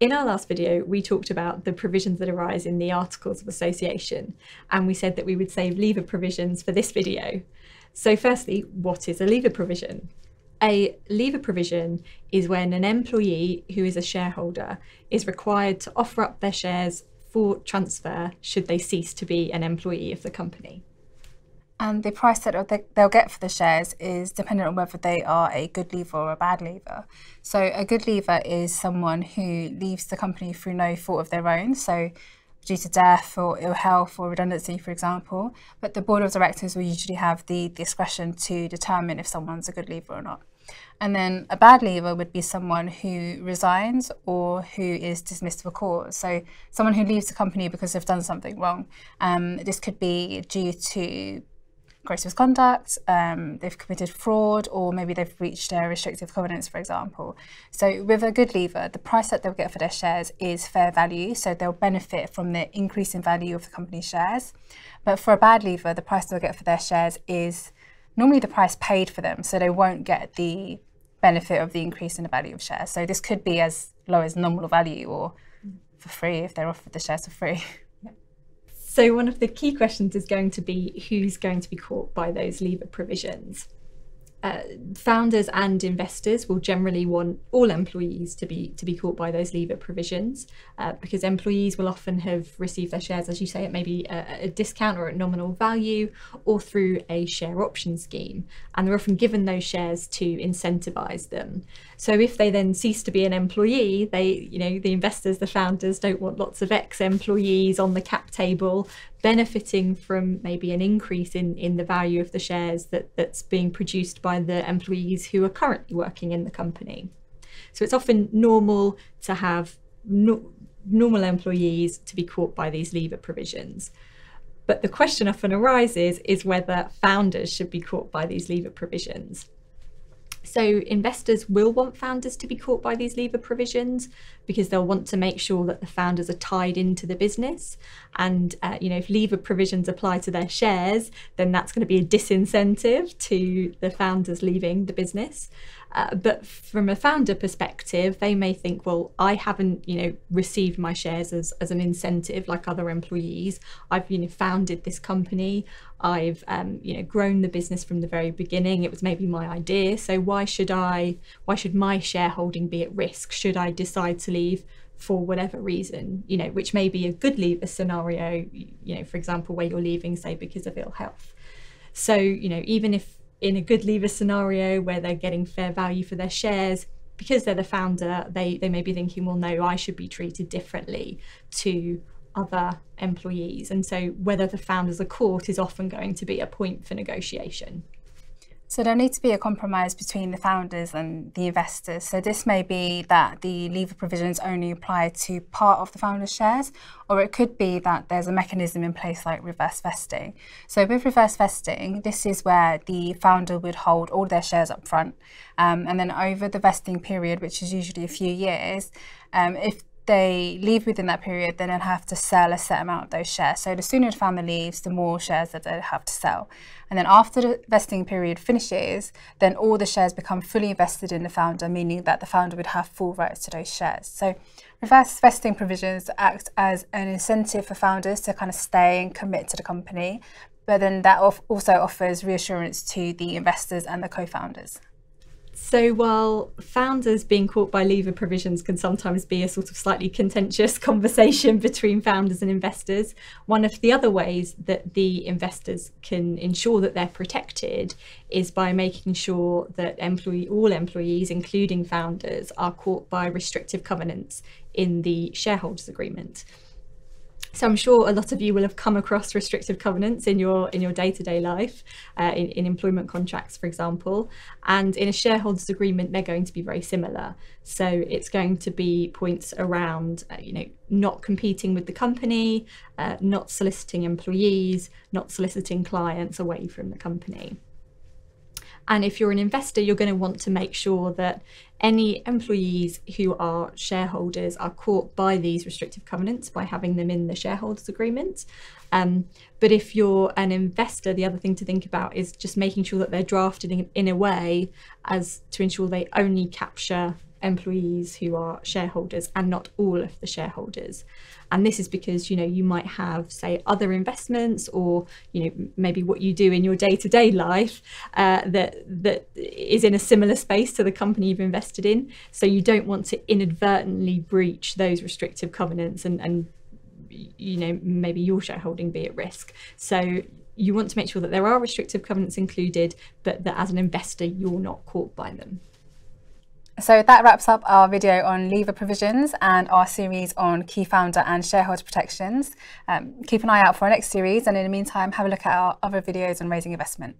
In our last video, we talked about the provisions that arise in the Articles of Association, and we said that we would save leaver provisions for this video. So firstly, what is a leaver provision? A leaver provision is when an employee who is a shareholder is required to offer up their shares for transfer should they cease to be an employee of the company. And the price that they'll get for the shares is dependent on whether they are a good leaver or a bad leaver. So a good leaver is someone who leaves the company through no fault of their own. So due to death or ill health or redundancy, for example. But the board of directors will usually have the discretion to determine if someone's a good leaver or not. And then a bad leaver would be someone who resigns or who is dismissed for cause. So someone who leaves the company because they've done something wrong. Um, this could be due to gross misconduct, um, they've committed fraud, or maybe they've breached their restrictive covenants, for example. So with a good leaver, the price that they'll get for their shares is fair value, so they'll benefit from the increase in value of the company's shares. But for a bad leaver, the price they'll get for their shares is normally the price paid for them, so they won't get the benefit of the increase in the value of shares. So this could be as low as nominal value or for free if they're offered the shares for free. So one of the key questions is going to be who's going to be caught by those leaver provisions uh, founders and investors will generally want all employees to be to be caught by those leaver provisions uh, because employees will often have received their shares, as you say, at maybe a, a, discount or at nominal value or through a share option scheme, and they're often given those shares to incentivize them. So if they then cease to be an employee, they, you know, the investors, the founders don't want lots of ex-employees on the cap table benefiting from maybe an increase in, in the value of the shares that, that's being produced by the employees who are currently working in the company. So it's often normal to have no, normal employees to be caught by these leaver provisions. But the question often arises is whether founders should be caught by these leaver provisions. So investors will want founders to be caught by these leaver provisions because they'll want to make sure that the founders are tied into the business. And uh, you know, if leaver provisions apply to their shares, then that's going to be a disincentive to the founders leaving the business. Uh, but from a founder perspective, they may think, well, I haven't, you know, received my shares as, as an incentive like other employees. I've, you know, founded this company. I've, um, you know, grown the business from the very beginning. It was maybe my idea. So why should I, why should my shareholding be at risk? Should I decide to leave for whatever reason, you know, which may be a good leaver scenario, you know, for example, where you're leaving, say, because of ill health. So, you know, even if in a good leaver scenario where they're getting fair value for their shares, because they're the founder, they, they may be thinking, well, no, I should be treated differently to other employees. And so whether the founders are caught is often going to be a point for negotiation. So there needs to be a compromise between the founders and the investors. So this may be that the leaver provisions only apply to part of the founder's shares, or it could be that there's a mechanism in place like reverse vesting. So with reverse vesting, this is where the founder would hold all their shares up front, um, and then over the vesting period, which is usually a few years, um, if they leave within that period, then they'll have to sell a set amount of those shares. So the sooner the founder leaves, the more shares that they have to sell. And then after the vesting period finishes, then all the shares become fully invested in the founder, meaning that the founder would have full rights to those shares. So reverse vesting provisions act as an incentive for founders to kind of stay and commit to the company, but then that also offers reassurance to the investors and the co-founders. So while founders being caught by leaver provisions can sometimes be a sort of slightly contentious conversation between founders and investors, one of the other ways that the investors can ensure that they're protected is by making sure that employee all employees, including founders, are caught by restrictive covenants in the shareholders agreement. So I'm sure a lot of you will have come across restrictive covenants in your in your day-to-day life, uh, in, in employment contracts, for example. And in a shareholders agreement, they're going to be very similar. So it's going to be points around, uh, you know, not competing with the company, uh, not soliciting employees, not soliciting clients away from the company. And if you're an investor, you're going to want to make sure that any employees who are shareholders are caught by these restrictive covenants by having them in the shareholders agreement. Um, but if you're an investor, the other thing to think about is just making sure that they're drafted in, in a way as to ensure they only capture employees who are shareholders and not all of the shareholders. And this is because, you know, you might have, say, other investments or, you know, maybe what you do in your day-to-day life uh, that that is in a similar space to the company you've invested in. So you don't want to inadvertently breach those restrictive covenants and, and you know, maybe your shareholding be at risk. So you want to make sure that there are restrictive covenants included, but that as an investor, you're not caught by them. So that wraps up our video on leaver provisions and our series on key founder and shareholder protections. Um, keep an eye out for our next series and in the meantime have a look at our other videos on raising investment.